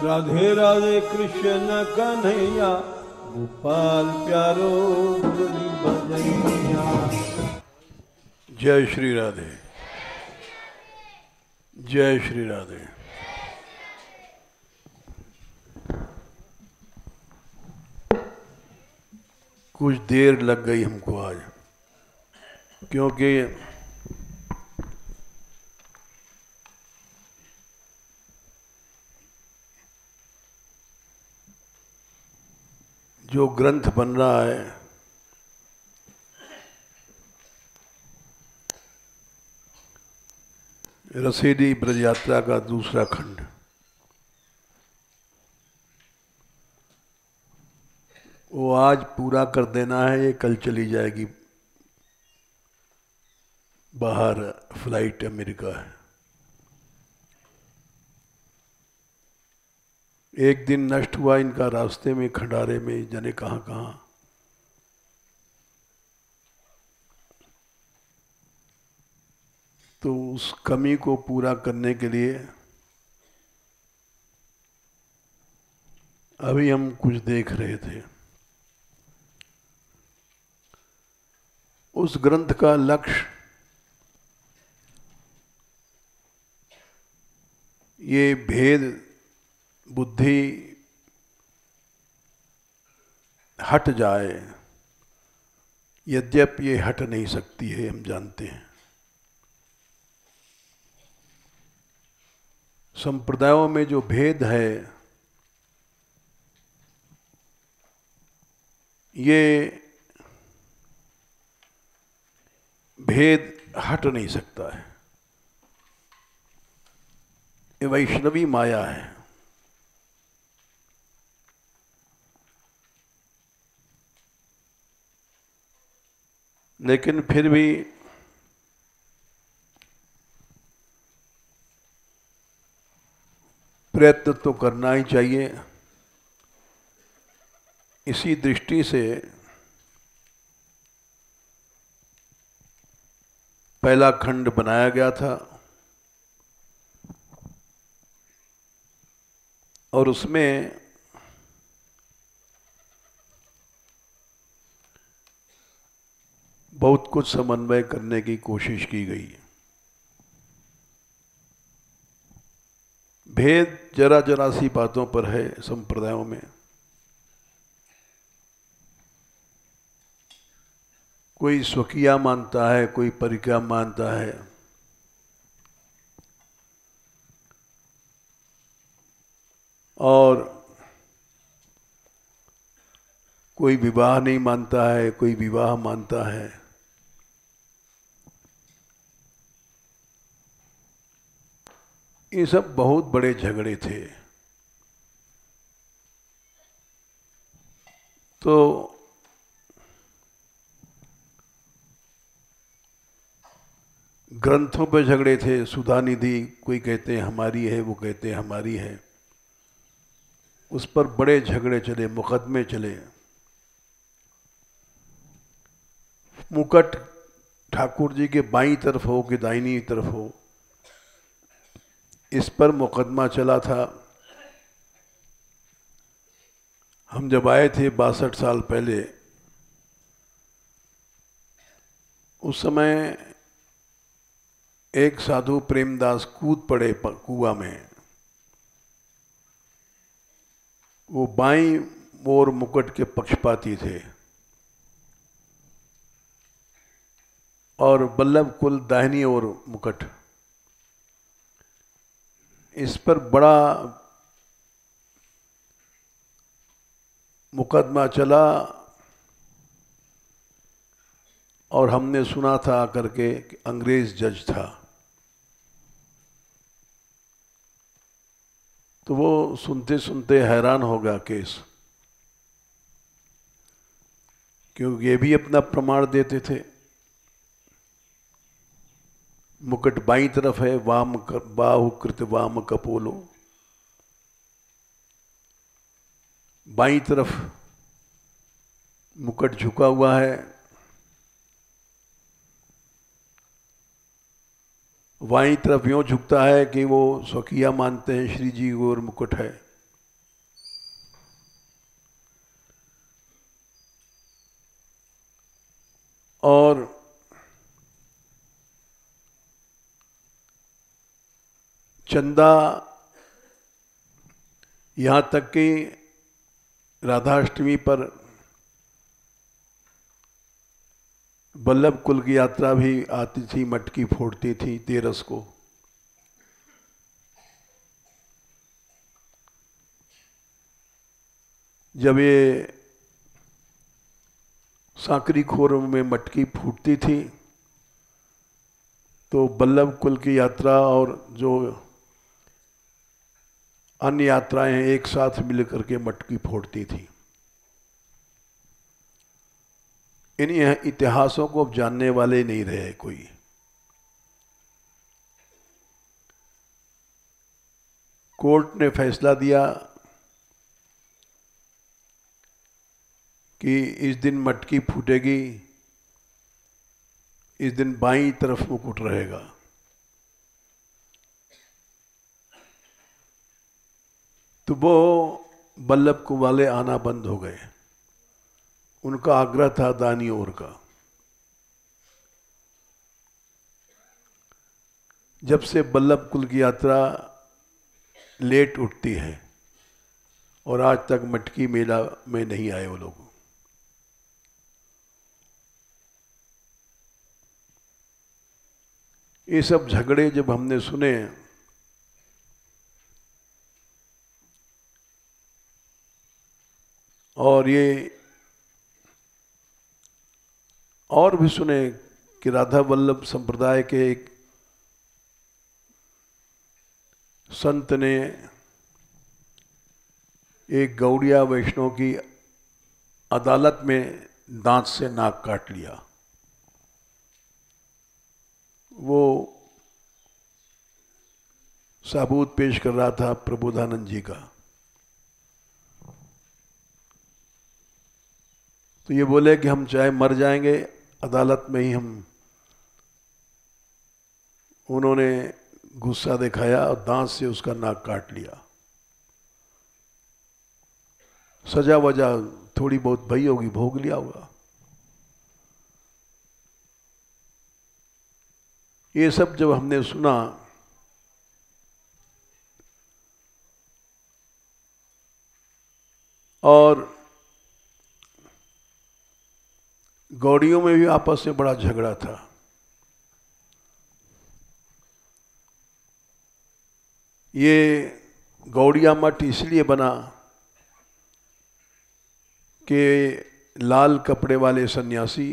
राधे राधे कृष्ण कन्हैया, गोपाल प्यारो जय श्री राधे। जय श्री राधे। कुछ देर लग गई हमको आज, क्योंकि जो ग्रंथ बन रहा है, रसीदी ब्रज यात्रा का दूसरा खंड। वो आज पूरा कर देना है, ये कल चली जाएगी। बाहर फ़्लाइट अमेरिका है। एक दिन नष्ट हुआ इनका रास्ते में, खंडारे में, जाने कहाँ कहाँ। तो उस कमी को पूरा करने के लिए अभी हम कुछ देख रहे थे। उस ग्रंथ का लक्ष्य ये भेद बुद्धि हट जाए, यद्यप ये हट नहीं सकती है, हम जानते हैं। संप्रदायों में जो भेद है, ये भेद हट नहीं सकता है। ये वैष्णवी माया है। लेकिन फिर भी प्रयत्न तो करना ही चाहिए। इसी दृष्टि से पहला खंड बनाया गया था और उसमें बहुत कुछ समन्वय करने की कोशिश की गई भेद जरा जरा सी बातों पर है संप्रदायों में। कोई स्वकीय मानता है, कोई परिक्रमा मानता है। और कोई विवाह नहीं मानता है, कोई विवाह मानता है। ये सब बहुत बड़े झगड़े थे। तो ग्रंथों पे झगड़े थे सुधा निधि कोई कहते हैं, हमारी है, वो कहते हैं, हमारी है। उस पर बड़े झगड़े चले, मुकदमे चले। मुकट ठाकुर जी के बाई तरफ़ हो कि दाहिनी तरफ़ हो इस पर मुकदमा चला था। हम जब आए थे बासठ साल पहले, उस समय एक साधु प्रेमदास कूद पड़े कुआ में। वो बाई मोर मुकुट के पक्षपाती थे। और बल्लभ कुल दाहिनी और मुकुट। इस पर बड़ा मुकदमा चला और हमने सुना था करके कि अंग्रेज़ जज था। तो वो सुनते सुनते हैरान होगा केस। क्योंकि ये भी अपना प्रमाण देते थे। मुकुट बाई तरफ़ है, वाम बाहु कृत वाम कपोलो। बाई तरफ़ मुकुट झुका हुआ है। वाई तरफ़ यूँ झुकता है कि वो स्वकीय मानते हैं, श्री जी और मुकुट है। और चंदा यहाँ तक कि राधाष्टमी पर बल्लभ कुल की यात्रा भी आती थी, मटकी फोड़ती थी तेरस को। जब ये सांकरी खोर में मटकी फूटती थी तो बल्लभ कुल की यात्रा और जो अन्य यात्राएँ एक साथ मिलकर के मटकी फोड़ती थी। इन इतिहासों को अब जानने वाले नहीं रहे कोई। कोर्ट ने फैसला दिया कि इस दिन मटकी फूटेगी, इस दिन बाई तरफ़ मुकुट रहेगा। तो वो बल्लभ को वाले आना बंद हो गए। उनका आग्रह था दानी और का। जब से बल्लभ कुल की यात्रा लेट उठती है और आज तक मटकी मेला में नहीं आए वो लोग। ये सब झगड़े जब हमने सुने और ये और भी सुने कि राधा वल्लभ संप्रदाय के एक संत ने एक गौड़िया वैष्णव की अदालत में दांत से नाक काट लिया। वो साबूत पेश कर रहा था प्रबोधानंद जी का। तो ये बोले कि हम चाहे मर जाएँगे, अदालत में ही हम उन्होंने गुस्सा दिखाया और दांत से उसका नाक काट लिया। सजा वजा थोड़ी बहुत भई होगी, भोग लिया होगा। ये सब जब हमने सुना, और गौड़ियों में भी आपस में बड़ा झगड़ा था। ये गौड़िया मठ इसलिए बना कि लाल कपड़े वाले सन्यासी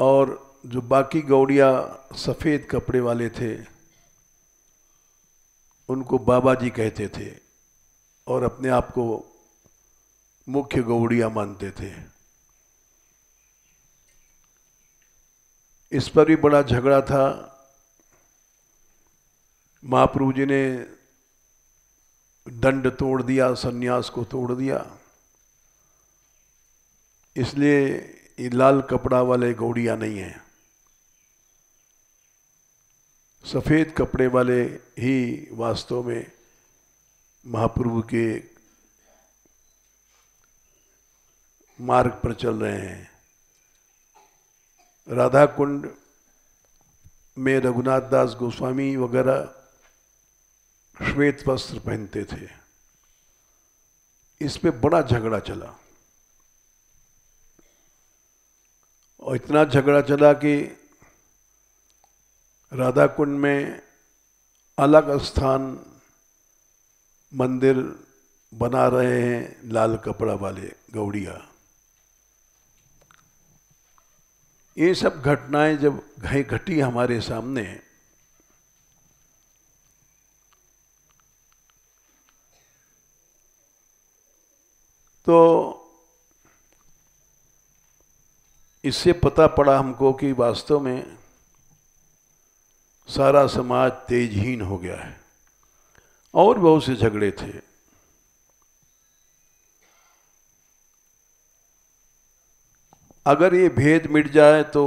और जो बाकी गौड़िया सफ़ेद कपड़े वाले थे, उनको बाबा जी कहते थे और अपने आप को मुख्य गौड़िया मानते थे। इस पर भी बड़ा झगड़ा था। महाप्रभु जी ने दंड तोड़ दिया, सन्यास को तोड़ दिया। इसलिए ये लाल कपड़ा वाले गौड़िया नहीं हैं। सफ़ेद कपड़े वाले ही वास्तव में महाप्रभु के मार्ग पर चल रहे हैं। राधा कुंड में रघुनाथ दास गोस्वामी वगैरह श्वेत वस्त्र पहनते थे। इस पे बड़ा झगड़ा चला। और इतना झगड़ा चला कि राधा कुंड में अलग स्थान मंदिर बना रहे हैं लाल कपड़ा वाले गौड़िया। ये सब घटनाएँ जब घटी हमारे सामने तो इससे पता पड़ा हमको कि वास्तव में सारा समाज तेजहीन हो गया है और बहुत से झगड़े थे। अगर ये भेद मिट जाए तो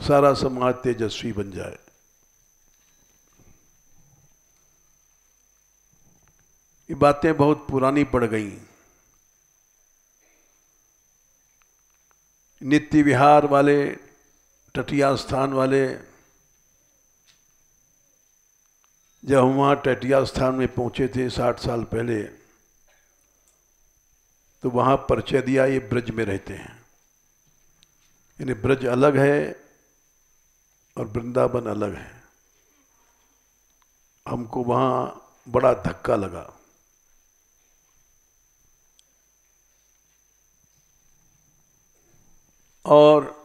सारा समाज तेजस्वी बन जाए। ये बातें बहुत पुरानी पड़ गई। नित्य विहार वाले, टटिया स्थान वाले, जब हम वहाँ टटिया स्थान में पहुँचे थे साठ साल पहले तो वहाँ परिचय दिया, ये ब्रज में रहते हैं। यानी ब्रज अलग है और वृंदावन अलग है। हमको वहाँ बड़ा धक्का लगा। और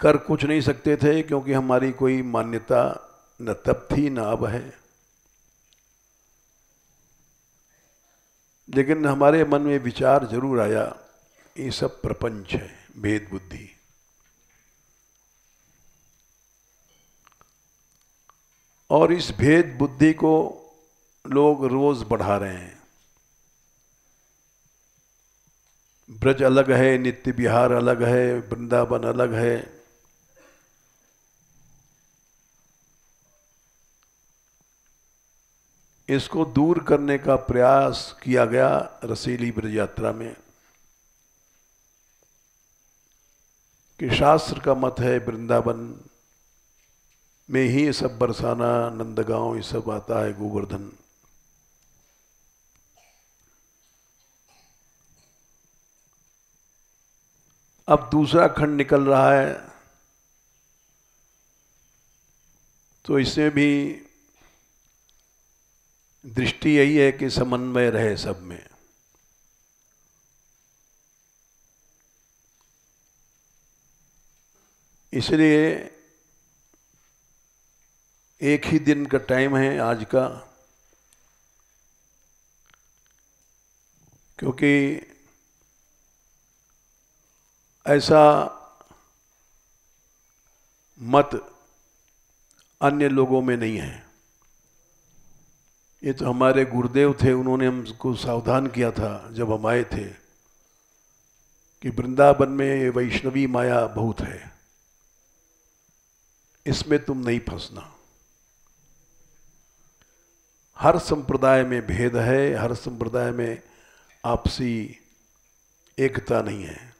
कर कुछ नहीं सकते थे, क्योंकि हमारी कोई मान्यता न तब थी, न अब है। लेकिन हमारे मन में विचार ज़रूर आया, ये सब प्रपंच है, भेद बुद्धि। और इस भेद बुद्धि को लोग रोज बढ़ा रहे हैं। ब्रज अलग है, नित्य विहार अलग है, वृंदावन अलग है इसको दूर करने का प्रयास किया गया रसीली ब्रज यात्रा में। कि शास्त्र का मत है वृंदावन में ही ये सब बरसाना, नंदगांव, ये सब आता है गोवर्धन। अब दूसरा खंड निकल रहा है तो इसमें भी दृष्टि यही है कि समन्वय रहे सब में। इसलिए एक ही दिन का टाइम है आज का, क्योंकि ऐसा मत अन्य लोगों में नहीं है। ये तो हमारे गुरुदेव थे, उन्होंने हमको सावधान किया था जब हम आए थे कि वृंदावन में ये वैष्णवी माया बहुत है। इसमें तुम नहीं फंसना। हर संप्रदाय में भेद है, हर संप्रदाय में आपसी एकता नहीं है।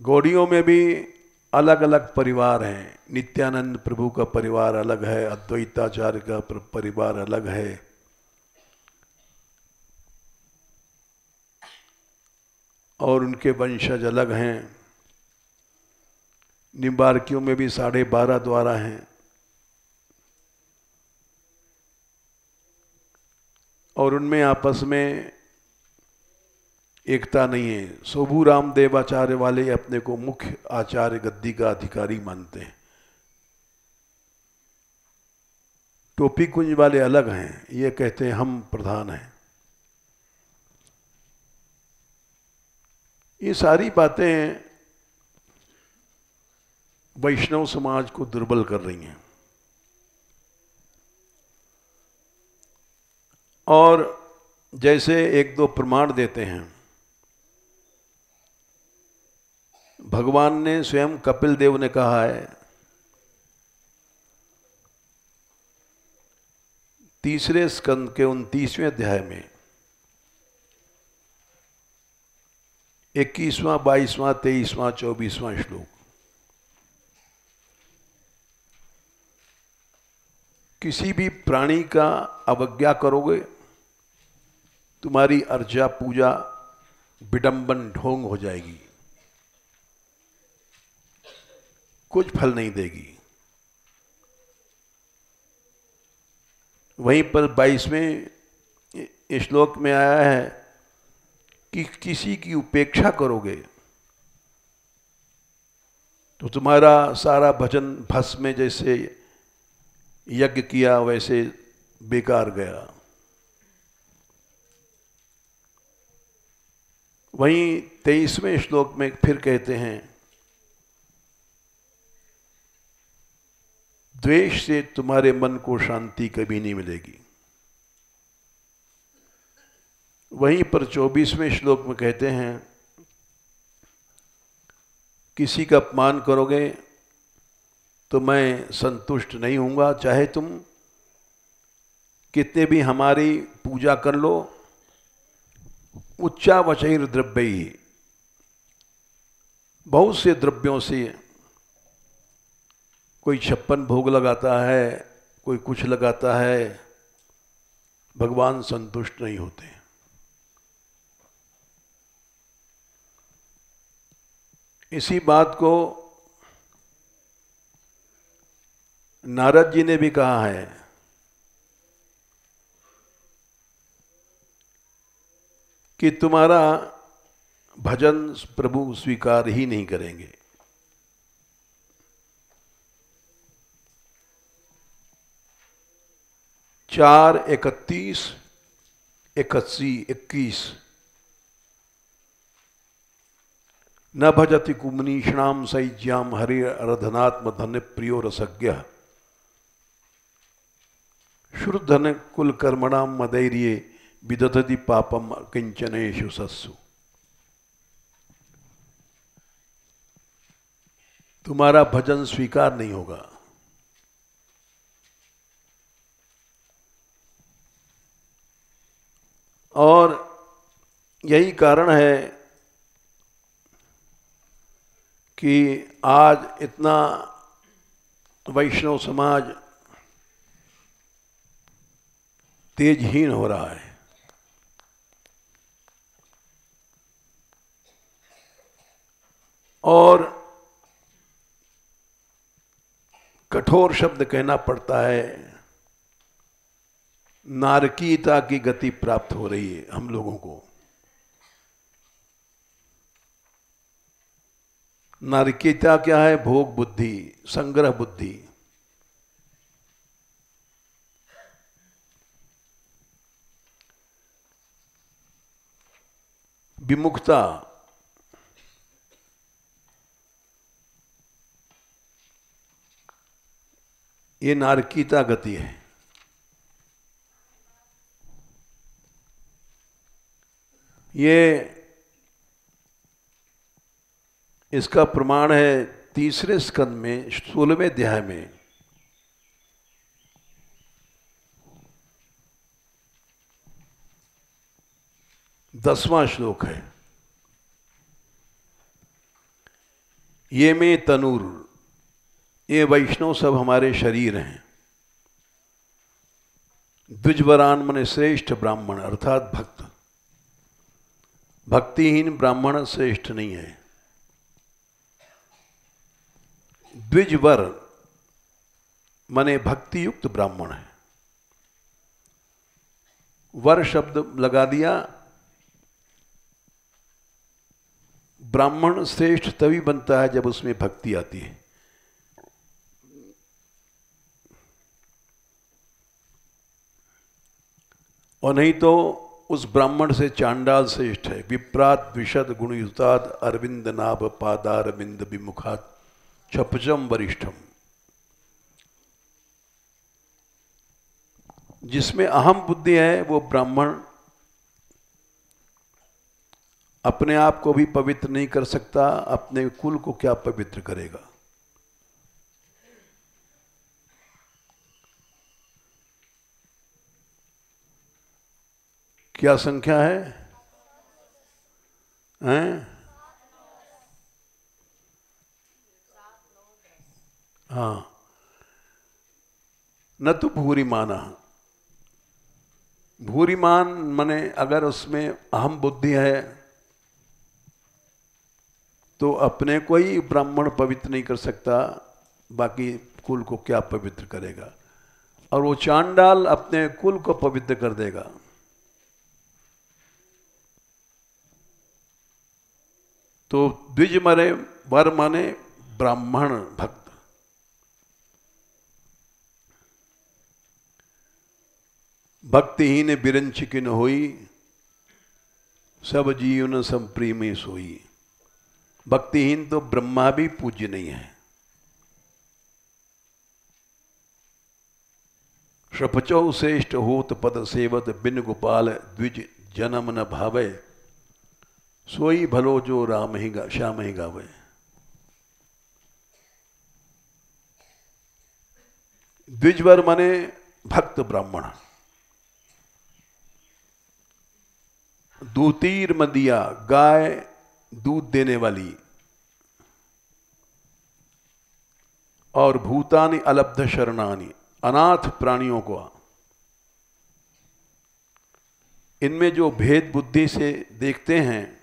गौड़ियों में भी अलग अलग परिवार हैं। नित्यानंद प्रभु का परिवार अलग है, अद्वैताचार्य का परिवार अलग है। और उनके वंशज अलग हैं। निम्बारकियों में भी साढ़े बारह द्वारा हैं। और उनमें आपस में एकता नहीं है। सोभू राम देवाचार्य वाले अपने को मुख्य आचार्य गद्दी का अधिकारी मानते हैं। टोपी कुंज वाले अलग हैं। ये कहते हैं, हम प्रधान हैं। ये सारी बातें वैष्णव समाज को दुर्बल कर रही हैं। और जैसे एक दो प्रमाण देते हैं भगवान ने स्वयं कपिल देव ने कहा है, तीसरे स्कंद के उनतीसवें अध्याय में, इक्कीसवां, बाईसवां, तेईसवां, चौबीसवां श्लोक। किसी भी प्राणी का अवज्ञा करोगे, तुम्हारी अर्जा पूजा विडंबन ढोंग हो जाएगी। कुछ फल नहीं देगी। वहीं पर बाईसवें श्लोक में आया है कि किसी की उपेक्षा करोगे तो तुम्हारा सारा भजन भस्म में जैसे यज्ञ किया वैसे बेकार गया। वहीं तेईसवें श्लोक में फिर कहते हैं द्वेष से तुम्हारे मन को शांति कभी नहीं मिलेगी। वहीं पर चौबीसवें श्लोक में कहते हैं, किसी का अपमान करोगे तो मैं संतुष्ट नहीं हूँगा चाहे तुम कितने भी हमारी पूजा कर लो उच्चावचर द्रव्य ही बहुत से द्रव्यों से कोई छप्पन भोग लगाता है, कोई कुछ लगाता है, भगवान संतुष्ट नहीं होते। इसी बात को नारद जी ने भी कहा है। कि तुम्हारा भजन प्रभु स्वीकार ही नहीं करेंगे। चार इकतीस इकस्सी इक्कीस। न भजति कुमनीषणाम सैज्याम हरि अरधनात्म धन्य प्रियो रसज्ञ। शुद्धन कुल कर्मणाम मदैर्य विदधति पापम किंचनेशु सस्सु। तुम्हारा भजन स्वीकार नहीं होगा। और यही कारण है कि आज इतना वैष्णव समाज तेजहीन हो रहा है। और कठोर शब्द कहना पड़ता है नारकीयता की गति प्राप्त हो रही है हम लोगों को। नारकीयता क्या है? भोग बुद्धि, संग्रह बुद्धि। विमुखता। ये नारकीयता गति है। ये इसका प्रमाण है तीसरे स्कंद में, सोलहवें अध्याय में। दसवां श्लोक है। ये में तनूर, ये वैष्णव सब हमारे शरीर हैं। द्विजवरान मन श्रेष्ठ ब्राह्मण, अर्थात भक्त। भक्तिहीन ब्राह्मण श्रेष्ठ नहीं है। द्विजवर मने भक्ति युक्त ब्राह्मण है। वर शब्द लगा दिया, ब्राह्मण श्रेष्ठ तभी बनता है जब उसमें भक्ति आती है। और नहीं तो उस ब्राह्मण से चांडाल श्रेष्ठ है। विप्रात, विशद, गुणयुताद अरविंद नाभ पादारविंद विमुखात, छपचम, वरिष्ठम। जिसमें अहम बुद्धि है, वो ब्राह्मण अपने आप को भी पवित्र नहीं कर सकता, अपने कुल को क्या पवित्र करेगा? क्या संख्या है? हैं? हाँ। न तो भूरी माना। भूरीमान मने अगर उसमें अहम बुद्धि है तो अपने को ही ब्राह्मण पवित्र नहीं कर सकता, बाकी कुल को क्या पवित्र करेगा? और वो चांडाल अपने कुल को पवित्र कर देगा। तो द्विज मरे, वर माने ब्राह्मण भक्त। भक्तिहीन बिरंचिकिन होई, सब जीवन संप्री में सोई। भक्तिहीन तो ब्रह्मा भी पूज्य नहीं है। शपचौ श्रेष्ठ होत पद सेवत बिन गोपाल द्विज जन्म न भावे। सोई भलो जो राम ही गा, श्याम ही गावे। द्विजवर मने भक्त ब्राह्मण। दूतीर मदिया गाय दूध देने वाली। और भूतानि अलब्ध शरणानी, अनाथ प्राणियों को। इनमें जो भेद बुद्धि से देखते हैं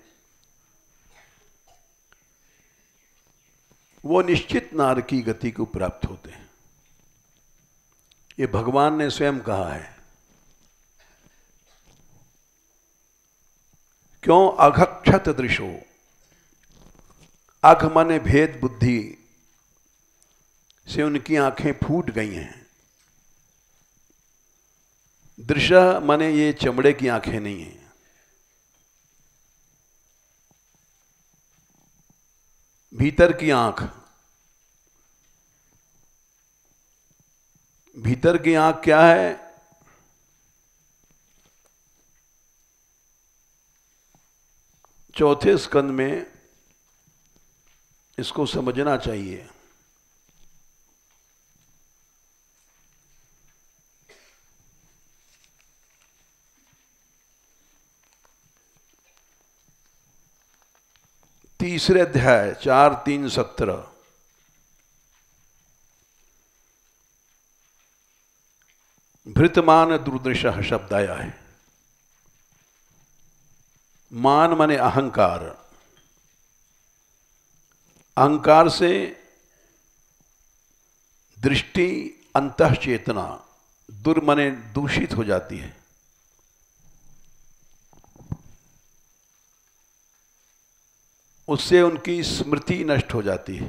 वो निश्चित नार की गति को प्राप्त होते हैं। ये भगवान ने स्वयं कहा है। क्यों? अघक्षत दृशो। अघ माने भेद बुद्धि से उनकी आँखें फूट गई हैं। दृश्य माने ये चमड़े की आँखें नहीं हैं। भीतर की आँख। भीतर की आँख क्या है? चौथे स्कंद में इसको समझना चाहिए। तीसरे अध्याय, चार, तीन, सत्रह। भृतमान दुर्दृश शब्द आया है। मान माने अहंकार। अहंकार से दृष्टि अंत चेतना दुर्मने दूषित हो जाती है। उससे उनकी स्मृति नष्ट हो जाती है।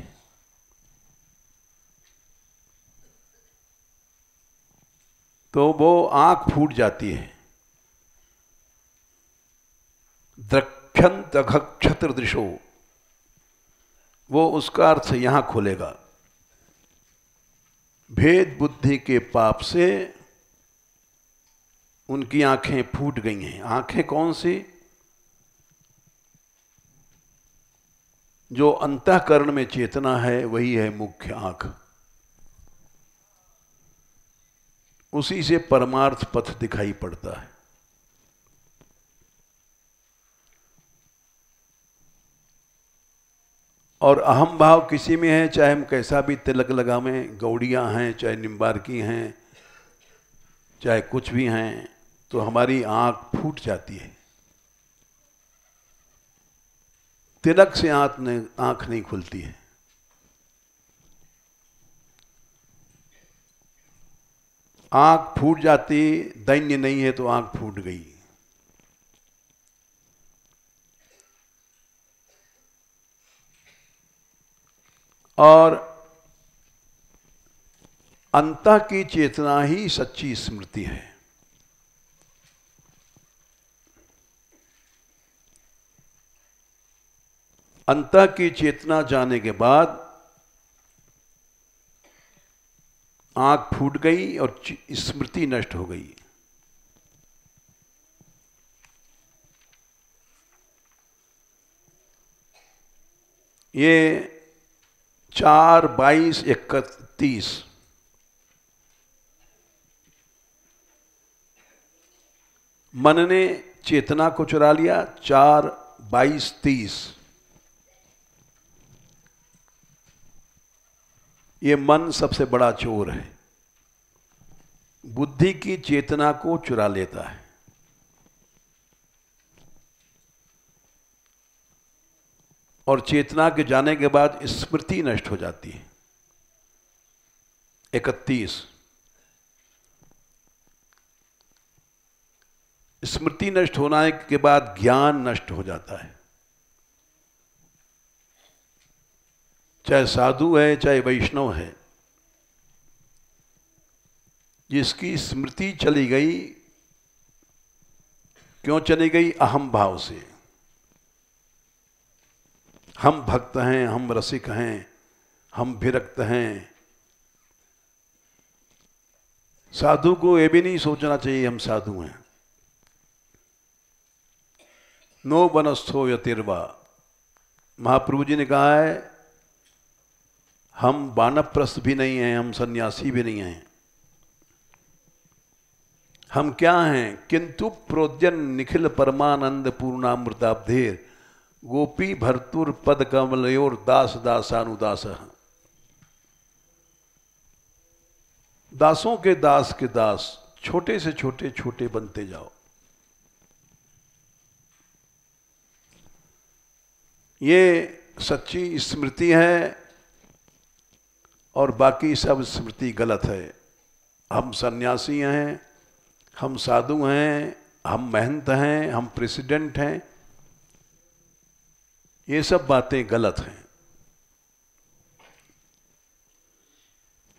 तो वो आँख फूट जाती है। द्रक्षंत अघक्षत्र दृशो वो उसका अर्थ यहाँ खोलेगा। भेद बुद्धि के पाप से उनकी आँखें फूट गई हैं। आँखें कौन सी? जो अंतकरण में चेतना है, वही है मुख्य आँख। उसी से परमार्थ पथ दिखाई पड़ता है। और अहम भाव किसी में है, चाहे हम कैसा भी तिलक लगावें, गौड़ियाँ हैं, चाहे निम्बारकी हैं, चाहे कुछ भी हैं तो हमारी आँख फूट जाती है। तिलक से आँख ने, आँख नहीं खुलती है। आँख फूट जाती, दैन्य नहीं है तो आँख फूट गई। और अंत की चेतना ही सच्ची स्मृति है। अंत की चेतना जाने के बाद आँख फूट गई और स्मृति नष्ट हो गई। ये चार, बाईस, इकतीस मन ने चेतना को चुरा लिया, चार, बाईस, तीस ये मन सबसे बड़ा चोर है। बुद्धि की चेतना को चुरा लेता है। और चेतना के जाने के बाद स्मृति नष्ट हो जाती है। इकतीस। स्मृति नष्ट होने के बाद ज्ञान नष्ट हो जाता है। चाहे साधु है, चाहे वैष्णव है, जिसकी स्मृति चली गई, क्यों चली गई? अहम भाव से। हम भक्त हैं, हम रसिक हैं, हम विरक्त हैं। साधु को यह भी नहीं सोचना चाहिए, हम साधु हैं। नो बनस्थो यतिर्वा। महाप्रभु जी ने कहा है हम बानप्रस्थ भी नहीं हैं, हम सन्यासी भी नहीं हैं। हम क्या हैं? किंतु प्रोजन निखिल परमानंद पूर्णामृताब्धेर, गोपी भरतुर पद कमलयोर दास दासानुदास। दासों के दास के दास, छोटे से छोटे छोटे बनते जाओ। ये सच्ची स्मृति है और बाकी सब स्मृति गलत है। हम सन्यासी हैं, हम साधु हैं, हम महंत हैं, हम प्रेसिडेंट हैं। ये सब बातें गलत हैं।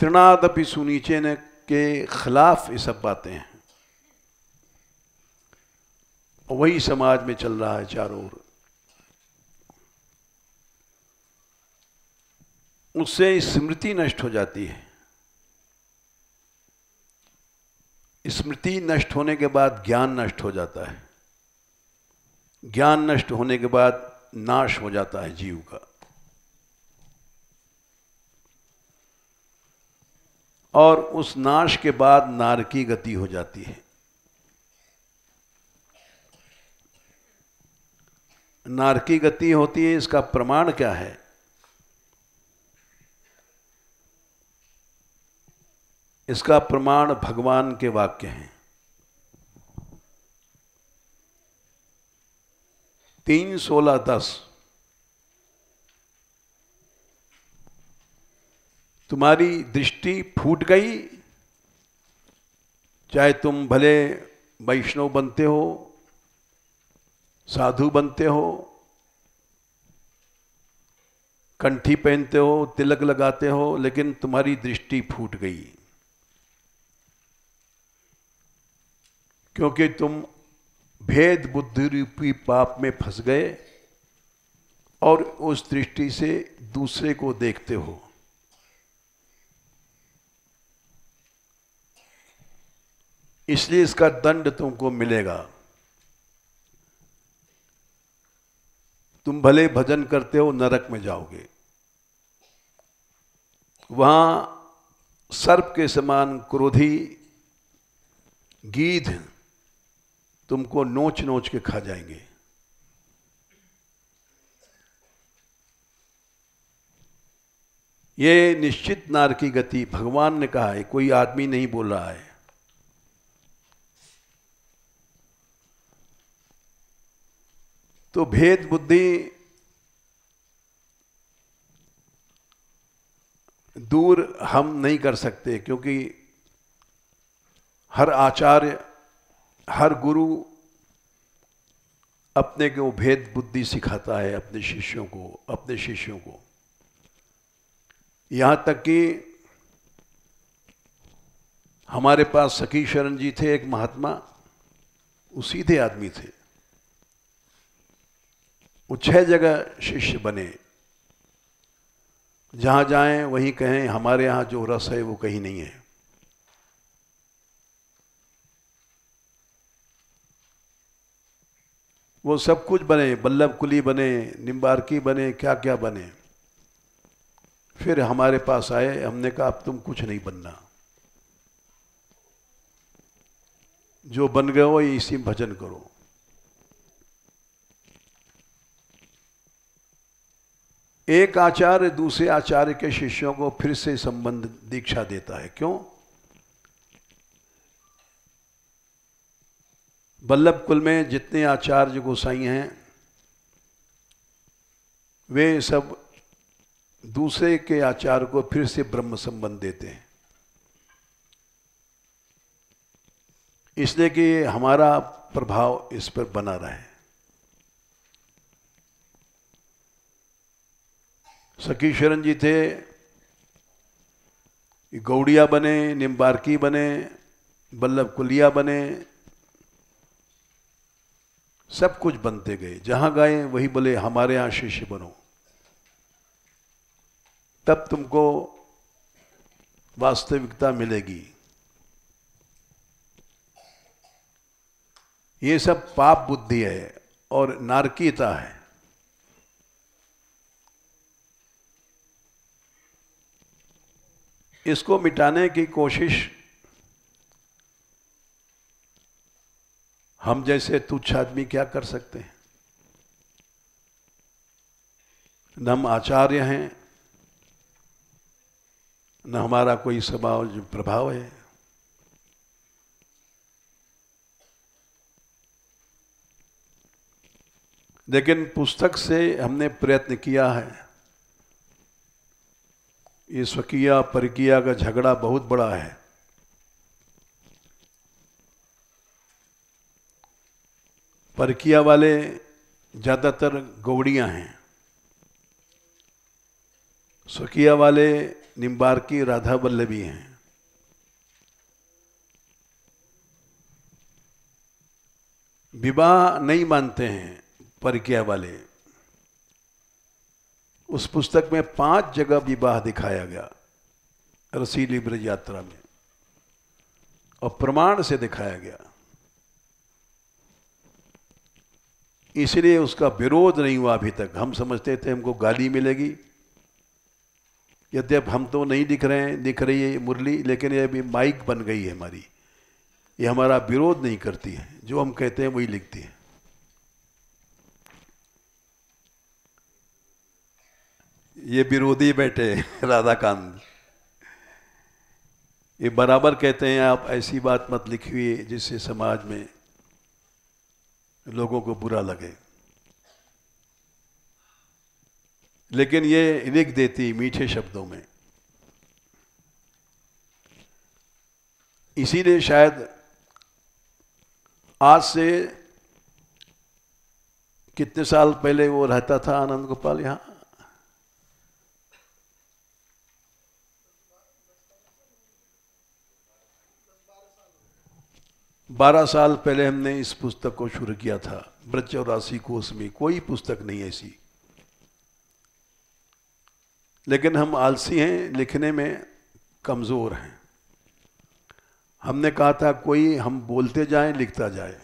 तृणादपि सुनीचे ने के खिलाफ ये सब बातें हैं। वही समाज में चल रहा है चारों ओर। उससे स्मृति नष्ट हो जाती है। स्मृति नष्ट होने के बाद ज्ञान नष्ट हो जाता है। ज्ञान नष्ट होने के बाद नाश हो जाता है जीव का। और उस नाश के बाद नारकी गति हो जाती है। नारकी गति होती है, इसका प्रमाण क्या है? इसका प्रमाण भगवान के वाक्य हैं। तीन सोलह दस। तुम्हारी दृष्टि फूट गई, चाहे तुम भले वैष्णव बनते हो, साधु बनते हो, कंठी पहनते हो, तिलक लगाते हो, लेकिन तुम्हारी दृष्टि फूट गई। क्योंकि तुम भेद बुद्धि रूपी पाप में फंस गए और उस दृष्टि से दूसरे को देखते हो। इसलिए इसका दंड तुमको मिलेगा। तुम भले भजन करते हो, नरक में जाओगे। वहाँ सर्प के समान क्रोधी, गीध तुमको नोच नोच के खा जाएँगे। ये निश्चित नार की गति, भगवान ने कहा है, कोई आदमी नहीं बोल रहा है। तो भेद बुद्धि दूर हम नहीं कर सकते, क्योंकि हर आचार्य हर गुरु अपने को भेद बुद्धि सिखाता है अपने शिष्यों को, अपने शिष्यों को। यहाँ तक कि हमारे पास सखी शरण जी थे, एक महात्मा, वो सीधे आदमी थे। वो छह जगह शिष्य बने। जहाँ जाएँ, वहीं कहें, हमारे यहाँ जो रस है, वो कहीं नहीं है। वो सब कुछ बने, बल्लभ कुली बने निम्बारकी बने क्या क्या बने। फिर हमारे पास आए, हमने कहा, अब तुम कुछ नहीं बनना। जो बन गए हो इसी भजन करो। एक आचार्य दूसरे आचार्य के शिष्यों को फिर से संबंध, दीक्षा देता है। क्यों? बल्लभ कुल में जितने आचार्य गोसाई हैं, वे सब दूसरे के आचार को फिर से ब्रह्म संबंध देते हैं। इसलिए कि हमारा प्रभाव इस पर बना रहे सखी शरण जी थे गौड़िया बने, निम्बारकी बने, बल्लभ कुलिया बने सब कुछ बनते गए। जहाँ गए, वही बोले, हमारे यहाँ शिष्य बनो। तब तुमको वास्तविकता मिलेगी। ये सब पाप बुद्धि है और नारकीयता है। इसको मिटाने की कोशिश हम जैसे तुच्छ आदमी क्या कर सकते हैं? न हम आचार्य हैं, न हमारा कोई स्वभाव प्रभाव है। लेकिन पुस्तक से हमने प्रयत्न किया है। ये स्वकीय परकिया का झगड़ा बहुत बड़ा है। परकिया वाले ज़्यादातर गौड़ियाँ हैं। स्वकिया वाले निम्बार की राधा वल्लभी हैं। विवाह नहीं मानते हैं परकिया वाले। उस पुस्तक में पाँच जगह विवाह दिखाया गया, रसीली ब्रज यात्रा में, और प्रमाण से दिखाया गया। इसलिए उसका विरोध नहीं हुआ अभी तक। हम समझते थे हमको गाली मिलेगी। यद्यप हम तो नहीं दिख रहे हैं, दिख रही है मुरली, लेकिन ये अभी माइक बन गई है हमारी। ये हमारा विरोध नहीं करती है। जो हम कहते हैं वही लिखती है। ये विरोधी बैठे राधाकांत। ये बराबर कहते हैं, आप ऐसी बात मत लिखिए जिससे समाज में लोगों को बुरा लगे। लेकिन ये लिख देती मीठे शब्दों में। इसीलिए शायद आज से कितने साल पहले वो रहता था आनंद गोपाल यहाँ? बारह साल पहले हमने इस पुस्तक को शुरू किया था ब्रज और राशि कोष में। कोई पुस्तक नहीं ऐसी। लेकिन हम आलसी हैं, लिखने में कमज़ोर हैं। हमने कहा था, कोई हम बोलते जाएँ, लिखता जाए।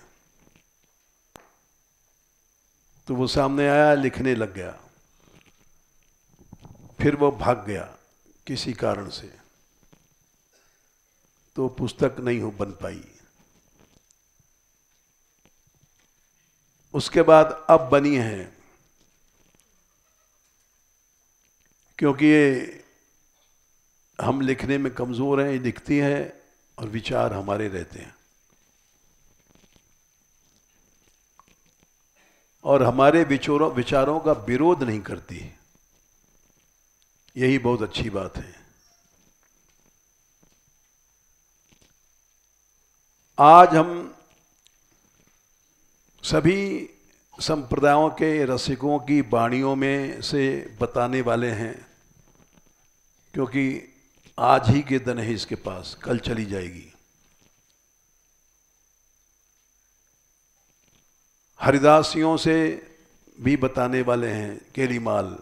तो वो सामने आया, लिखने लग गया। फिर वो भाग गया, किसी कारण से। तो पुस्तक नहीं हो बन पाई। उसके बाद अब बनी है। क्योंकि ये हम लिखने में कमज़ोर हैं, ये लिखती हैं और विचार हमारे रहते हैं। और हमारे विचारों विचारों का विरोध नहीं करती। यही बहुत अच्छी बात है। आज हम सभी संप्रदायों के रसिकों की वाणियों में से बताने वाले हैं, क्योंकि आज ही के दिन है इसके पास, कल चली जाएगी। हरिदासियों से भी बताने वाले हैं, केलीमाल।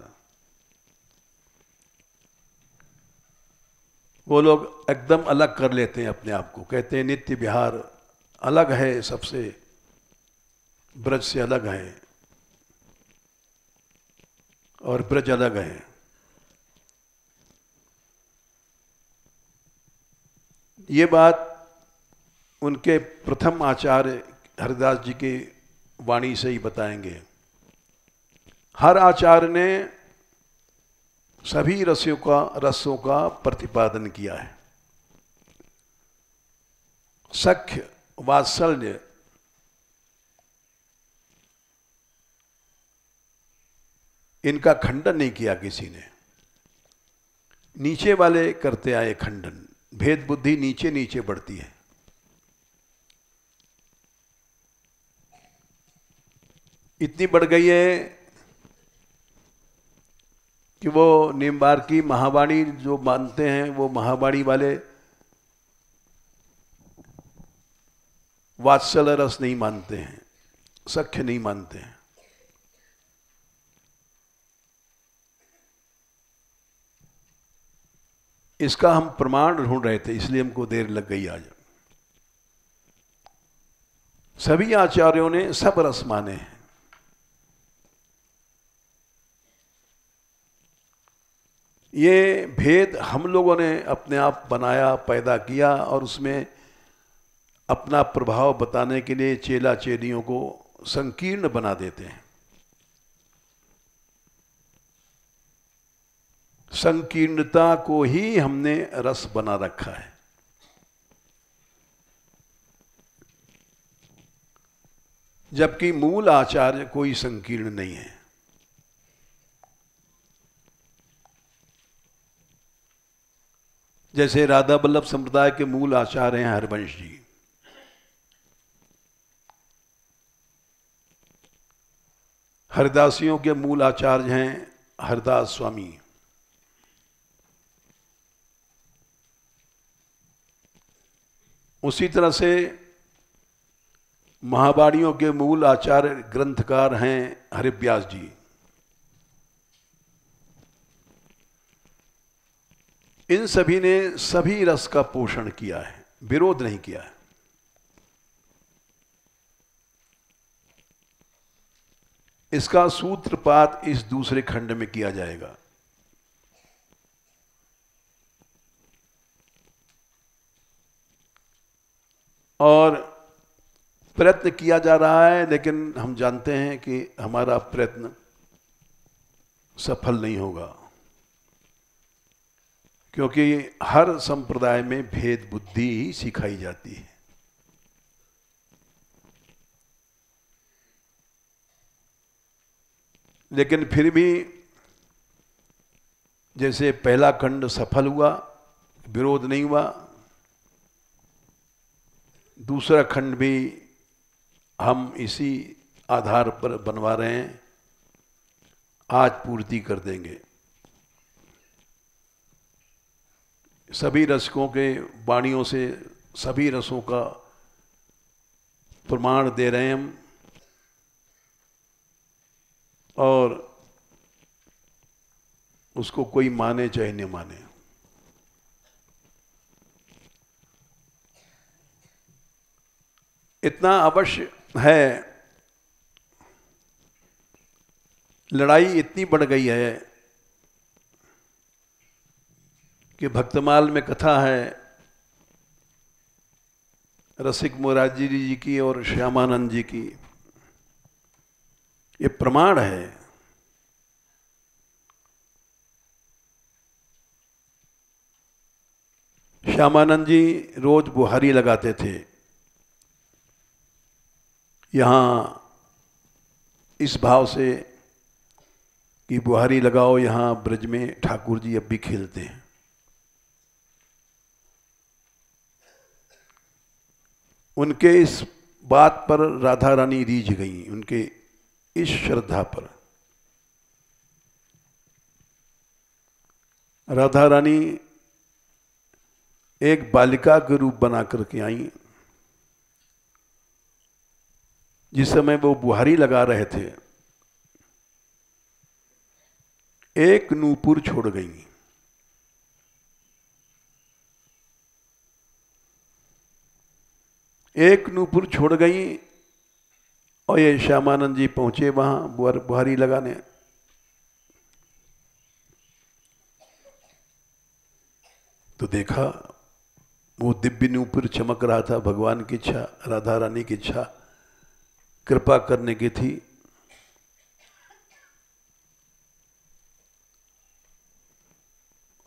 वो लोग एकदम अलग कर लेते हैं अपने आप को, कहते हैं, नित्य विहार अलग है सबसे। ब्रज से अलग है। और ब्रज अलग है। ये बात उनके प्रथम आचार्य हरिदास जी की वाणी से ही बताएँगे। हर आचार्य ने सभी रसों का रसों का प्रतिपादन किया है। सख्य वात्सल्य इनका खंडन नहीं किया किसी ने। नीचे वाले करते आए खंडन। भेद बुद्धि नीचे नीचे बढ़ती है। इतनी बढ़ गई है कि वो निम्बार की महावाणी जो मानते हैं, वो महावाणी वाले वात्सल रस नहीं मानते हैं, सख्य नहीं मानते हैं। इसका हम प्रमाण ढूंढ रहे थे, इसलिए हमको देर लग गई आज। सभी आचार्यों ने सब रस माने हैं। ये भेद हम लोगों ने अपने आप बनाया, पैदा किया और उसमें अपना प्रभाव बताने के लिए चेला चेलियों को संकीर्ण बना देते हैं। संकीर्णता को ही हमने रस बना रखा है। जबकि मूल आचार्य कोई संकीर्ण नहीं है। जैसे राधा बल्लभ संप्रदाय के मूल आचार्य हैं हरवंश जी। हरिदासियों के मूल आचार्य हैं हरदास स्वामी। उसी तरह से महावाणियों के मूल आचार्य ग्रंथकार हैं हरिव्यास जी। इन सभी ने सभी रस का पोषण किया है, विरोध नहीं किया है। इसका सूत्रपात इस दूसरे खंड में किया जाएगा। और प्रयत्न किया जा रहा है, लेकिन हम जानते हैं कि हमारा प्रयत्न सफल नहीं होगा। क्योंकि हर संप्रदाय में भेद बुद्धि ही सिखाई जाती है। लेकिन फिर भी जैसे पहला खंड सफल हुआ, विरोध नहीं हुआ दूसरा खंड भी हम इसी आधार पर बनवा रहे हैं। आज पूर्ति कर देंगे। सभी रसकों के वाणियों से सभी रसों का प्रमाण दे रहे हैं हम। और उसको कोई माने चाहे न माने। इतना अवश्य है। लड़ाई इतनी बढ़ गई है कि भक्तमाल में कथा है। रसिक मोराजी जी की और श्यामानंद जी की। ये प्रमाण है। श्यामानंद जी रोज बुहारी लगाते थे। यहाँ इस भाव से कि बुहारी लगाओ यहाँ ब्रज में, ठाकुर जी अब भी खेलते हैं। उनके इस बात पर राधा रानी रीझ गई, उनके इस श्रद्धा पर। राधा रानी एक बालिका के रूप बना करके आई। जिस समय वो बुहारी लगा रहे थे, एक नूपुर छोड़ गई। एक नूपुर छोड़ गई और ये श्यामानंद जी पहुँचे वहाँ बुहारी लगाने। तो देखा, वो दिव्य नूपुर चमक रहा था, भगवान की इच्छा, राधा रानी की इच्छा। कृपा करने की थी।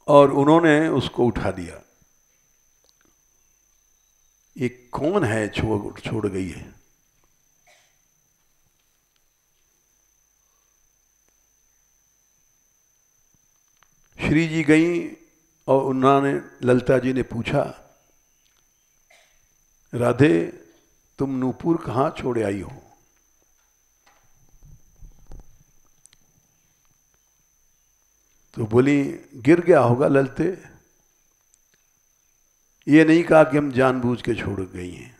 और उन्होंने उसको उठा दिया। ये कौन है छोड़ छोड़ गई है? श्री जी गई और उन्होंने, ललिता जी ने पूछा, राधे, तुम नूपुर कहाँ छोड़े आई हो? तो बोली, गिर गया होगा ललते। ये नहीं कहा कि हम जानबूझ के छोड़ गई हैं।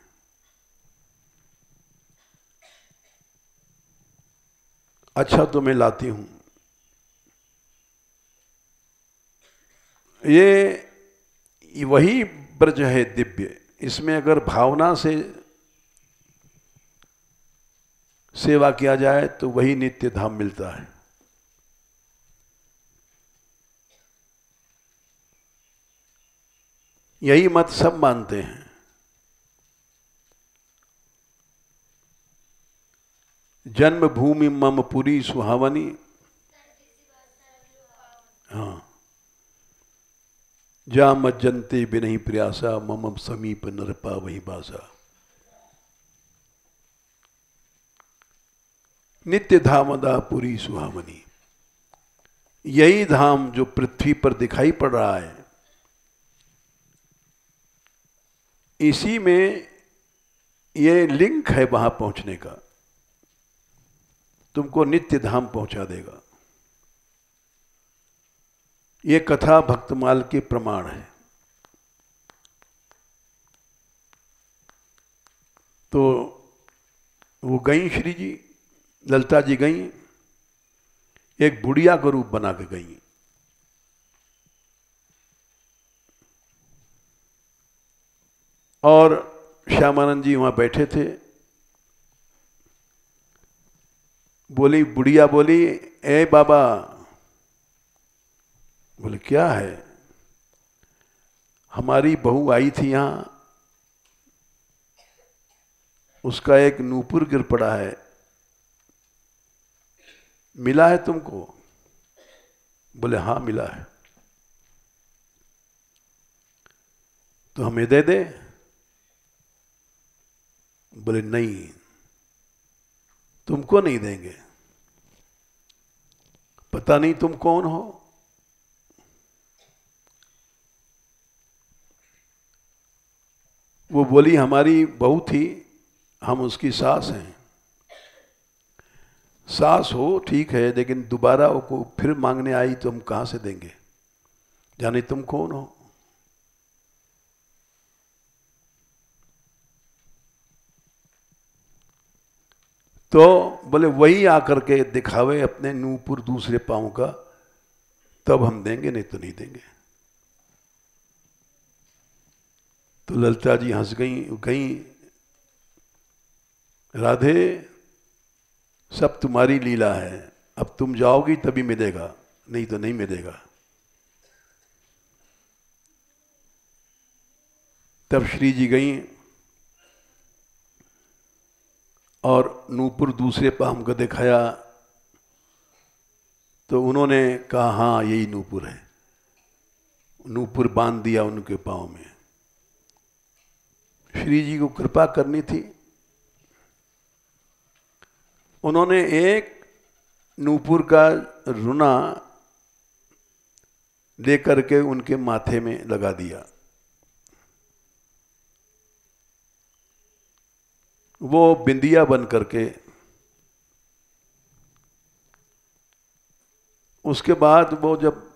अच्छा तो मैं लाती हूँ। ये वही ब्रज है दिव्य। इसमें अगर भावना से सेवा किया जाए तो वही नित्य धाम मिलता है। यही मत सब मानते हैं। जन्मभूमि मम पुरी सुहावनी। हाँ। जा मत जनते भी नहीं प्रयासा मम समीप नरपा वही बासा। नित्य धामदा पुरी सुहावनी। यही धाम जो पृथ्वी पर दिखाई पड़ रहा है इसी में ये लिंक है वहाँ पहुँचने का। तुमको नित्य धाम पहुँचा देगा। ये कथा भक्तमाल के प्रमाण है। तो वो गई श्री जी ललता जी गई, एक बुढ़िया का रूप बना के गई। और श्यामानंद जी वहाँ बैठे थे। बोली, बुढ़िया बोली, ए बाबा। बोले, क्या है? हमारी बहू आई थी यहाँ। उसका एक नूपुर गिर पड़ा है। मिला है तुमको? बोले, हाँ, मिला है। तो हमें दे दे। बोले, नहीं, तुमको नहीं देंगे। पता नहीं तुम कौन हो। वो बोली, हमारी बहू थी, हम उसकी सास हैं। सास हो, ठीक है, लेकिन दोबारा वो फिर मांगने आई तो हम कहाँ से देंगे? जाने तुम कौन हो? तो बोले, वही आकर के दिखावे अपने नूपुर दूसरे पाँव का, तब हम देंगे, नहीं तो नहीं देंगे. तो ललिता जी हंस गई गई, राधे, सब तुम्हारी लीला है, अब तुम जाओगी तभी मिलेगा, नहीं तो नहीं मिलेगा. तब श्री जी गई और नूपुर दूसरे पाम को दिखाया तो उन्होंने कहा हाँ यही नूपुर है। नूपुर बाँध दिया उनके पाँव में। श्री जी को कृपा करनी थी। उन्होंने एक नूपुर का रुना लेकर के उनके माथे में लगा दिया। वो बिंदिया बन करके, उसके बाद वो जब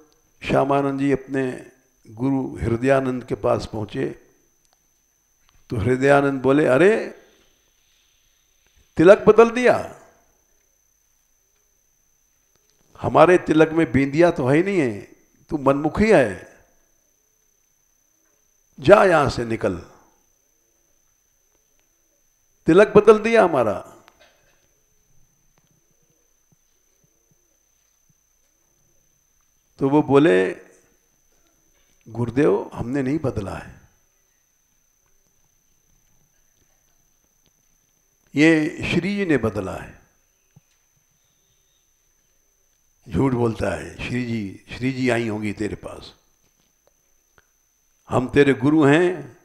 श्यामानंद जी अपने गुरु हृदयानंद के पास पहुँचे तो हृदयानंद बोले, अरे, तिलक बदल दिया। हमारे तिलक में बिंदिया तो है ही नहीं है, तू मनमुखी है। जा यहाँ से निकल। तिलक बदल दिया हमारा। तो वो बोले, गुरुदेव, हमने नहीं बदला है। ये श्री जी ने बदला है। झूठ बोलता है, श्री जी श्री जी आई होंगी तेरे पास। हम तेरे गुरु हैं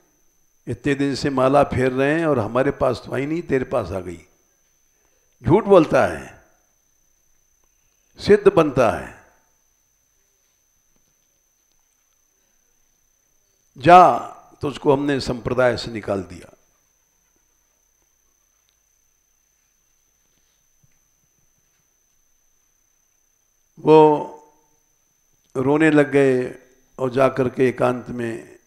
इतने दिन से माला फेर रहे हैं और हमारे पास तो आई नहीं, तेरे पास आ गई। झूठ बोलता है, सिद्ध बनता है। जा तो उसको हमने संप्रदाय से निकाल दिया। वो रोने लग गए और जाकर के एकांत में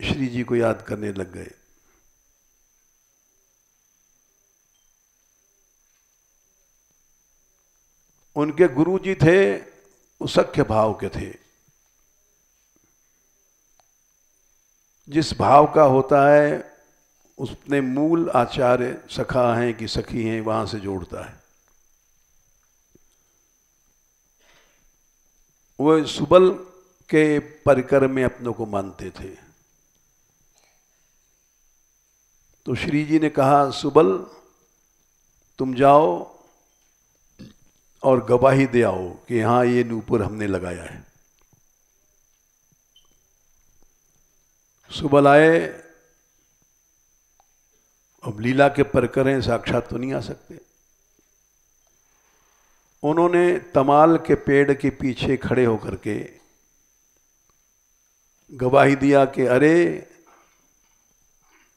श्री जी को याद करने लग गए। उनके गुरु जी थे उसख्य भाव के थे। जिस भाव का होता है, उसने मूल आचार्य सखा हैं कि सखी हैं, वहाँ से जोड़ता है। वो सुबल के परिकर में अपनों को मानते थे। तो श्री जी ने कहा, सुबल, तुम जाओ और गवाही दे आओ कि हाँ ये नूपुर हमने लगाया है. सुबल आए। अब लीला के परकरें साक्षात तो नहीं आ सकते। उन्होंने तमाल के पेड़ के पीछे खड़े होकर के गवाही दिया कि, अरे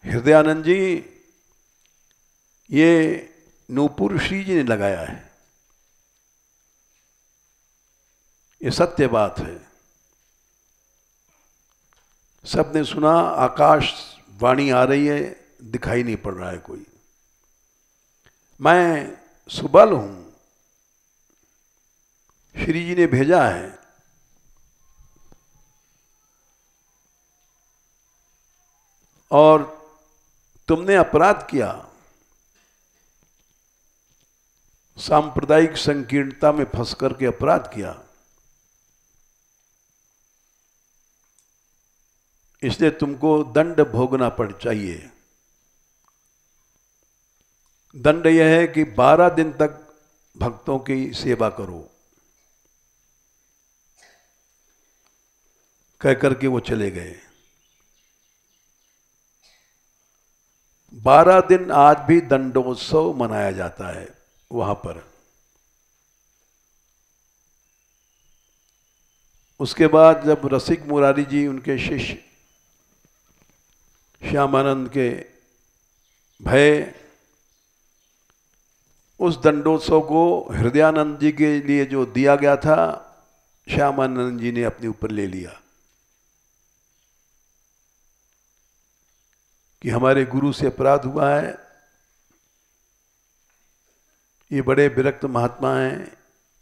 हृदयानंद जी ये नूपुर श्री जी ने लगाया है। ये सत्य बात है। सबने सुना, आकाश वाणी आ रही है, दिखाई नहीं पड़ रहा है कोई। मैं सुबल हूँ। श्री जी ने भेजा है। और तुमने अपराध किया। सांप्रदायिक संकीर्णता में फंस करके अपराध किया। इसलिए तुमको दंड भोगना पड़ चाहिए। दंड यह है कि बारह दिन तक भक्तों की सेवा करो। कह करके वो चले गए। बारह दिन आज भी दंडोत्सव मनाया जाता है वहाँ पर। उसके बाद जब रसिक मुरारी जी उनके शिष्य श्यामानंद के भय, उस दंडोत्सव को हृदयानंद जी के लिए जो दिया गया था, श्यामानंद जी ने अपने ऊपर ले लिया। कि हमारे गुरु से अपराध हुआ है। ये बड़े विरक्त महात्मा हैं।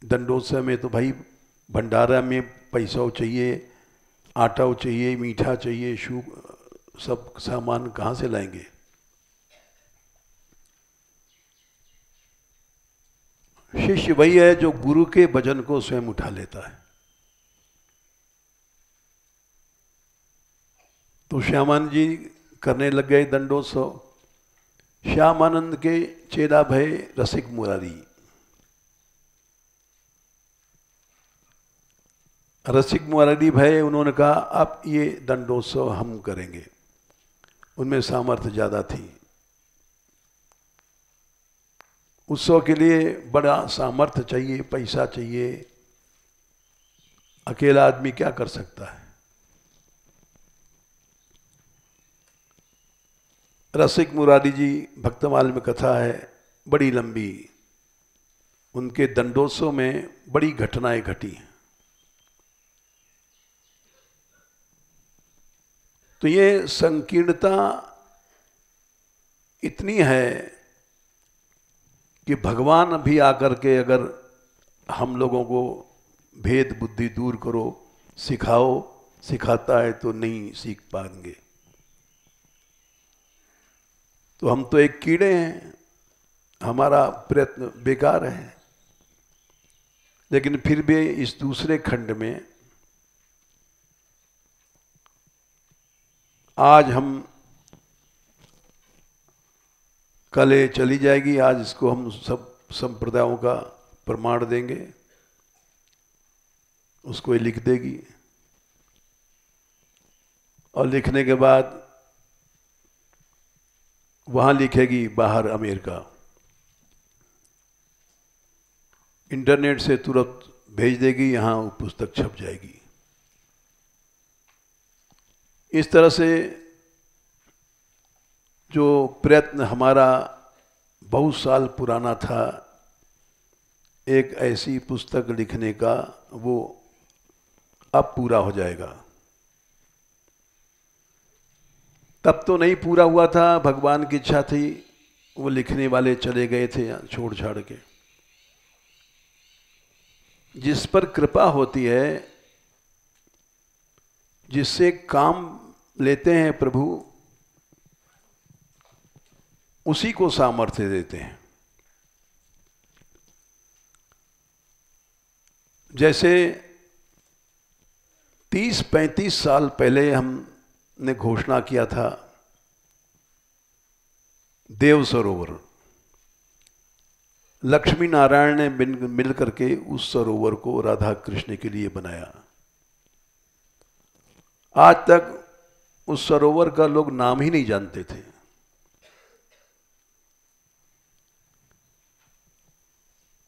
दंडोत्सव में तो भाई भंडारा में पैसा चाहिए, आटा चाहिए, मीठा चाहिए, शू, सब सामान कहाँ से लाएँगे? शिष्य वही है जो गुरु के भजन को स्वयं उठा लेता है। तो श्यामान जी करने लग गए दंडोत्सव श्यामानंद के चेला भय रसिक मुरारी। रसिक मुरारी भय, उन्होंने कहा, अब ये दंडोत्सव हम करेंगे। उनमें सामर्थ्य ज़्यादा थी। उत्सव के लिए बड़ा सामर्थ्य चाहिए, पैसा चाहिए। अकेला आदमी क्या कर सकता है? रसिक मुरारी जी भक्तमाल में कथा है, बड़ी लंबी। उनके दंडोत्सव में बड़ी घटनाएँ घटी हैं। तो ये संकीर्णता इतनी है कि भगवान भी आकर के अगर हम लोगों को भेद बुद्धि दूर करो, सिखाओ, सिखाता है तो नहीं सीख पाएँगे। तो हम तो एक कीड़े हैं। हमारा प्रयत्न बेकार है। लेकिन फिर भी इस दूसरे खंड में आज हम कल चली जाएगी। आज इसको हम सब संप्रदायों का प्रमाण देंगे। उसको लिख देगी। और लिखने के बाद वहाँ लिखेगी बाहर अमेरिका। इंटरनेट से तुरंत भेज देगी, यहाँ वो पुस्तक छप जाएगी। इस तरह से जो प्रयत्न हमारा बहुत साल पुराना था, एक ऐसी पुस्तक लिखने का, वो अब पूरा हो जाएगा। तब तो नहीं पूरा हुआ था, भगवान की इच्छा थी, वो लिखने वाले चले गए थे यहाँ छोड़ छाड़ के। जिस पर कृपा होती है, जिससे काम लेते हैं प्रभु, उसी को सामर्थ्य देते हैं। जैसे 30-35 साल पहले हमने घोषणा किया था, देव सरोवर। लक्ष्मी नारायण ने मिल मिल करके उस सरोवर को राधा कृष्ण के लिए बनाया। आज तक उस सरोवर का लोग नाम ही नहीं जानते थे।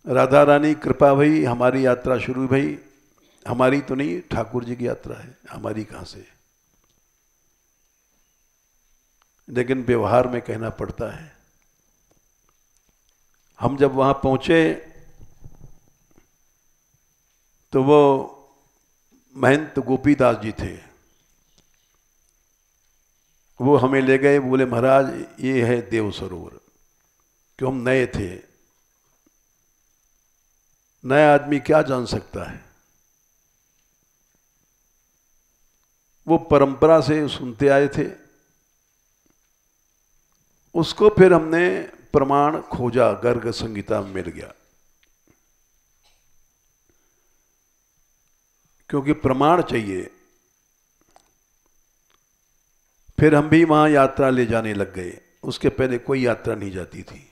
राधा रानी, कृपा भई, हमारी यात्रा शुरू भई, हमारी तो नहीं, ठाकुर जी की यात्रा है, हमारी कहाँ से लेकिन व्यवहार में कहना पड़ता है। हम जब वहाँ पहुँचे तो वो महंत गोपीदास जी थे। वो हमें ले गए, बोले, महाराज, ये है देव सरोवर। क्यों हम नए थे? नया आदमी क्या जान सकता है? वो परंपरा से सुनते आए थे। उसको फिर हमने प्रमाण खोजा, गर्ग संगीता मिल गया। क्योंकि प्रमाण चाहिए। फिर हम भी वहाँ यात्रा ले जाने लग गए। उसके पहले कोई यात्रा नहीं जाती थी।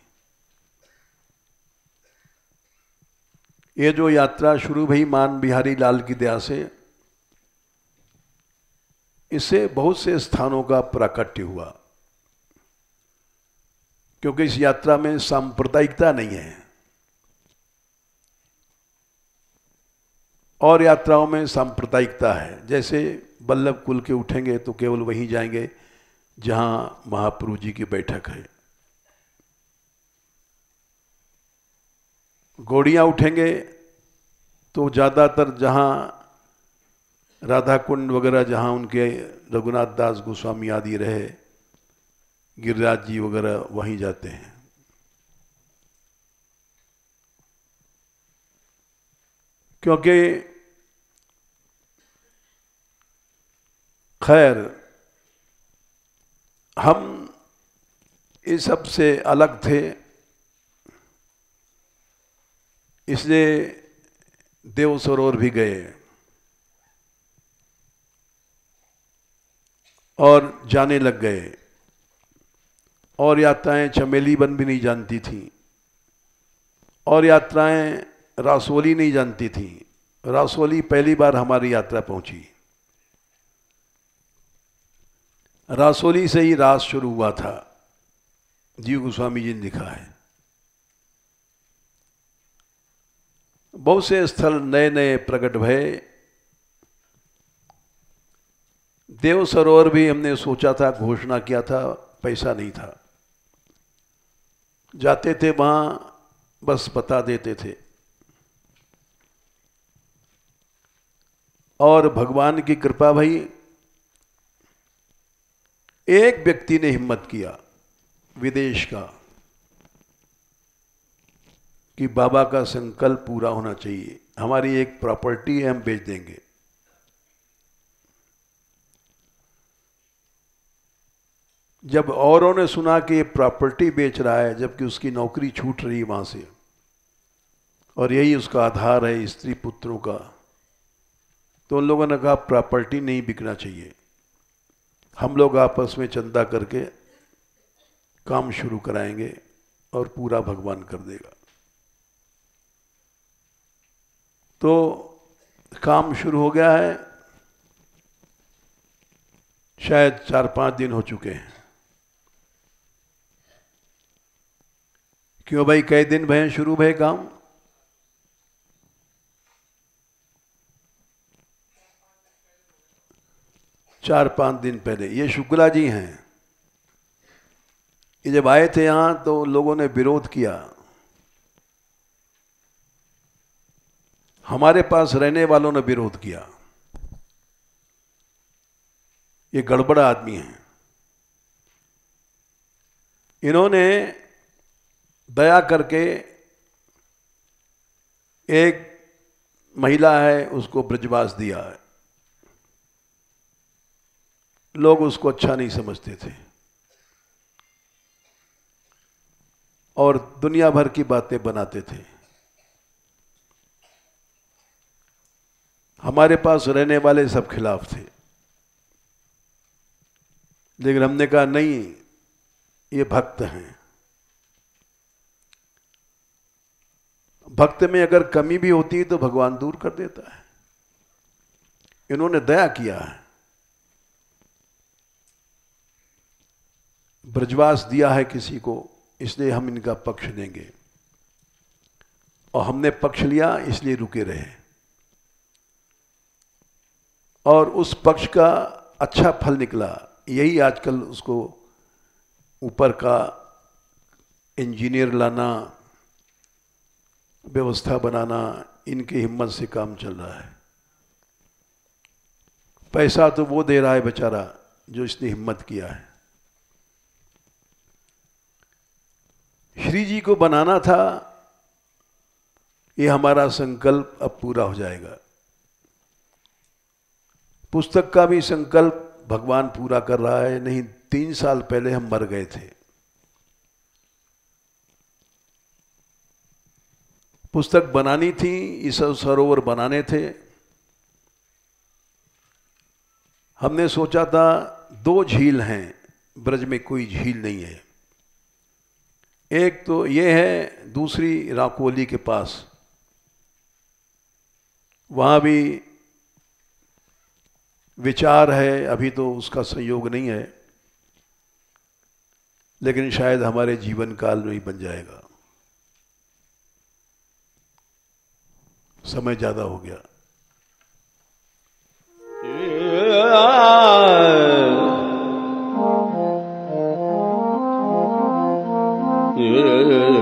ये जो यात्रा शुरू भई मान बिहारी लाल की दया से, इससे बहुत से स्थानों का प्राकट्य हुआ। क्योंकि इस यात्रा में सांप्रदायिकता नहीं है। और यात्राओं में सांप्रदायिकता है। जैसे बल्लभ कुल के उठेंगे तो केवल वहीं जाएँगे जहाँ महाप्रभु जी की बैठक है। गोड़ियाँ उठेंगे तो ज़्यादातर जहाँ राधा कुंड वगैरह, जहाँ उनके रघुनाथ दास गोस्वामी आदि रहे गिरिराज जी वगैरह वहीं जाते हैं। क्योंकि खैर, हम इस सबसे अलग थे। इसलिए देव सरोवर भी गए। और जाने लग गए। और यात्राएँ चमेली बन भी नहीं जानती थी। और यात्राएँ रासोली नहीं जानती थी। रासोली पहली बार हमारी यात्रा पहुँची। रासोली से ही रास शुरू हुआ था। जीव गोस्वामी जी ने लिखा है। बहुत से स्थल नए नए प्रकट भय देव सरोवर भी हमने सोचा था, घोषणा किया था, पैसा नहीं था। जाते थे वहाँ, बस बता देते थे। और भगवान की कृपा भाई, एक व्यक्ति ने हिम्मत किया विदेश का कि बाबा का संकल्प पूरा होना चाहिए। हमारी एक प्रॉपर्टी है, हम बेच देंगे। जब औरों ने सुना कि ये प्रॉपर्टी बेच रहा है, जबकि उसकी नौकरी छूट रही वहाँ से। और यही उसका आधार है, स्त्री पुत्रों का। तो उन लोगों ने कहा, प्रॉपर्टी नहीं बिकना चाहिए। हम लोग आपस में चंदा करके काम शुरू कराएँगे और पूरा भगवान कर देगा। तो काम शुरू हो गया है। शायद चार पाँच दिन हो चुके हैं। क्यों भाई कई दिन भय शुरू भय काम? चार पाँच दिन पहले, ये शुक्ला जी हैं। ये जब आए थे यहाँ तो लोगों ने विरोध किया। हमारे पास रहने वालों ने विरोध किया। ये गड़बड़ आदमी हैं। इन्होंने दया करके एक महिला है, उसको ब्रजवास दिया है। लोग उसको अच्छा नहीं समझते थे। और दुनिया भर की बातें बनाते थे। हमारे पास रहने वाले सब खिलाफ थे। लेकिन हमने कहा, नहीं, ये भक्त हैं। भक्त में अगर कमी भी होती है तो भगवान दूर कर देता है। इन्होंने दया किया है। ब्रजवास दिया है किसी को, इसलिए हम इनका पक्ष देंगे। और हमने पक्ष लिया, इसलिए रुके रहे। और उस पक्ष का अच्छा फल निकला। यही आजकल उसको ऊपर का इंजीनियर लाना व्यवस्था बनाना, इनकी हिम्मत से काम चल रहा है। पैसा तो वो दे रहा है बेचारा, जो इसने हिम्मत किया है। श्री जी को बनाना था, ये हमारा संकल्प अब पूरा हो जाएगा। पुस्तक का भी संकल्प भगवान पूरा कर रहा है, नहीं, तीन साल पहले हम मर गए थे। पुस्तक बनानी थी, इस सरोवर बनाने थे। हमने सोचा था, दो झील हैं, ब्रज में कोई झील नहीं है। एक तो ये है, दूसरी राकोली के पास। वहाँ भी विचार है, अभी तो उसका संयोग नहीं है, लेकिन शायद हमारे जीवन काल में ही बन जाएगा। समय ज़्यादा हो गया Yeah. yeah, yeah.